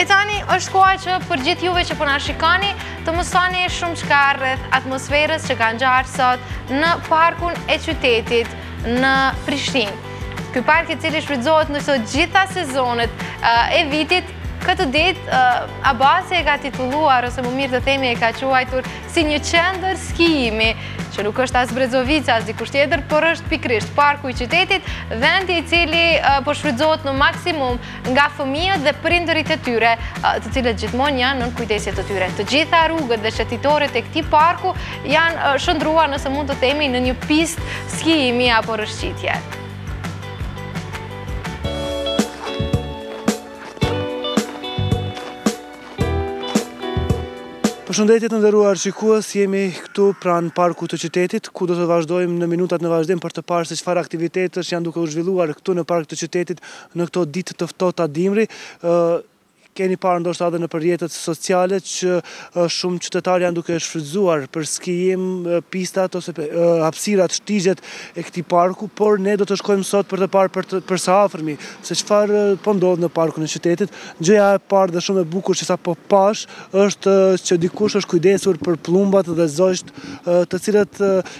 E tani është koha që për gjithë juve që po na shikoni, të mësoni shumë çka rreth atmosferës që ka ngjarë sot në parkun e qytetit në Prishtinë. Ky park i cili shfrytëzohet në të gjitha sezonet e vitit Këtë ditë, Abasi e ka titulluar, ose më mirë të themi e ka quajtur, si një qendër skijimi, që nuk është as Brezovica, as dikush tjetër, por është pikërisht parku i qytetit, vendi i cili po shfrytëzohet në maksimum nga fëmijët dhe prindërit e tyre, të cilët gjithmonë janë nën kujdesjet e tyre. Të gjitha rrugët dhe shëtitoret e këtij parku janë shndërruar nëse mund të themi në një pistë skijimi apo rrëshqitje. Përshëndetje të nderuar shikues, jemi këtu pranë parkut të qytetit, ku do të vazhdojmë në minutat në vazhdim për të parë se çfarë aktivitetesh janë duke u zhvilluar këtu në park të qytetit Në këto ditë të ftohta dimri, keni parë ndoshta edhe nëpër rrjetet sociale që shumë qytetarë janë duke shfrytëzuar për skijim pistat ose hapësirat, shtigjet e këtij parku, por ne do të shkojmë sot për të parë për, të, për së afërmi se çfarë po ndodh në parkun e qytetit. Gjëja e parë dhe shumë e bukur që sapo pashë është që dikush është kujdesur për pëllumbat dhe zogjtë, të cilët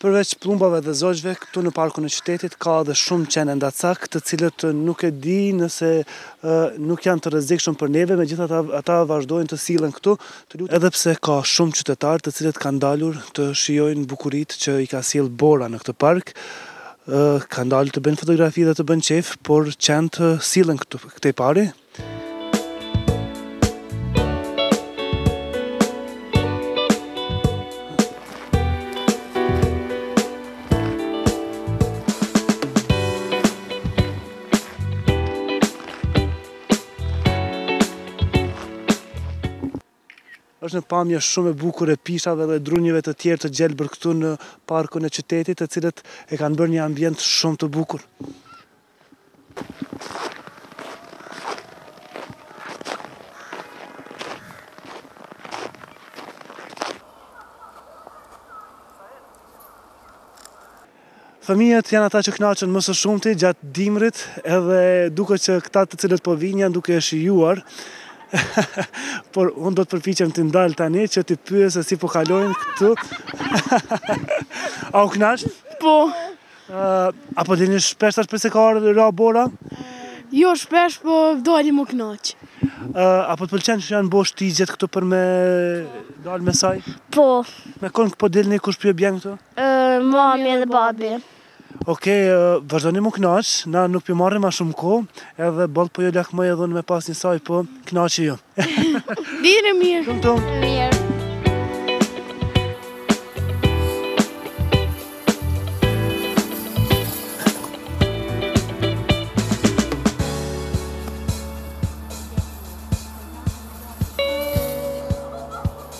Përveç pëllumbave dhe zogjve, këtu në parkun e qytetit ka edhe shumë qen endacakë, të cilët nuk e di nëse nuk janë të rrezikshëm për neve, megjithatë vazhdojnë të sillen këtu, Edhe pse ka shumë qytetarë të cilët kanë dalur të shijojnë bukuritë që i ka sjellë bora në këtë park, ë kanë dalur të bëjnë fotografi dhe të bëjnë qejf, por qentë sillen këtu këtej pari. Është një pamje shumë e bukur e pishave dhe drunjeve të tjerë të gjelbër këtu në parkun e qytetit, të cilët e kanë bërë një ambient shumë të bukur. Fëmijët janë ata që kënaqen më së shumti gjatë dimrit edhe duket që edhe këta të cilët po vijnë janë duke e shijuar. Por unë do të përpiqem të ndal tani që t'i pyes se si po kalojnë këtu. A u kënaqët? Po. Uh, a po dilni shpesh tash prej se ka ra bora? Jo shpesh, po dalim me u kënaq. Uh, a po të pëlqen që janë bo shtigjet këtu për me dal me saj? Po. Me kon po dilni, kush po ju bjen këtu? mami dhe babi. Ok, vazhdoni m'u knaq, na nuk po ju marrim ma shumë kohë, edhe boll po ju lakmoj edhe unë me pas një saj, po knaquni ju. Ditën e mirë. Tung tung. Mirë.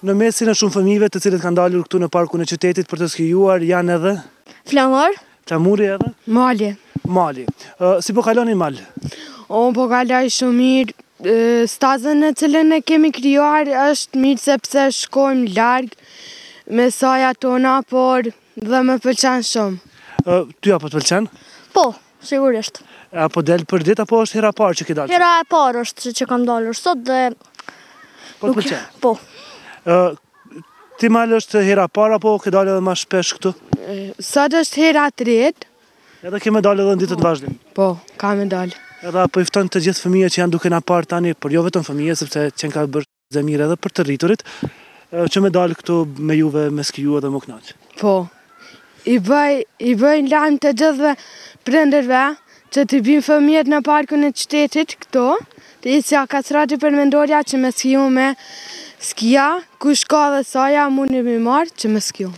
Në mesin e shumë fëmijëve të cilët kanë dalur këtu në parkun e qytetit për të skijuar janë edhe Flamur. Flamuri edhe? Mali. Mali. Si po kaloni Mal? O, po kaloj shumë mirë. Stazën të cilën e kemi krijuar është mirë sepse shkojmë larg me saja tona, por dhe më pëlqen shumë. Ty a po të pëlqen? Po, sigurisht. A po del përditë, apo është hera e parë që ke dalë? Hera e parë është që kam dalë sot dhe... Po të pëlqen? Po. Ti Mal është hera e parë apo ke dalë edhe më shpesh këtu? Sot është hera e tretë. Edhe ke me dalë edhe në ditët në vazhdim? Po, kam me dalë. Edhe a po i fton të gjithë fëmijët që janë duke na parë tani, por jo vetëm fëmijët sepse qenka bre e mirë edhe për të rriturit, që me dalë këtu me juve, me skiju edhe m'u knaqë. Po, i bëj i bëj lajm të gjithëve prindërve që t'i bijnë fëmijët në parkun e qytetit këtu, te Isa Kastrati përmendorja që me skiju me skija, kush ka dhe saja mundet m'i marrë që me skiju.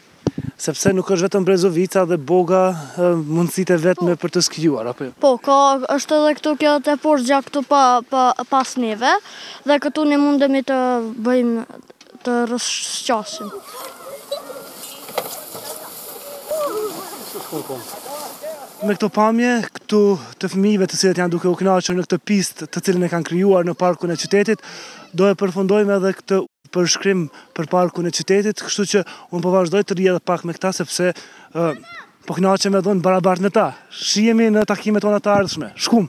Sepse nuk është vetëm Brezovica dhe Boga mundësitë e vetme për të skijuar, apo jo? Po, ka, është edhe këtu kjo teposhtja këtu pa, pa, pas neve, dhe këtu ne mundemi të bëjmë të rrëshqasim. Me këto pamje këtu të fëmijëve të cilët janë duke u kënaqur në këtë pistë të cilën e kanë krijuar në parkun e qytetit, do e përfundojmë edhe këtë përshkrim për parkun e qytetit, kështu që unë po vazhdoj të rri edhe pak me këta sepse Po kënaqem me dhon barabart me ta. Shihemi në takimet tona të ardhshme. Shkum.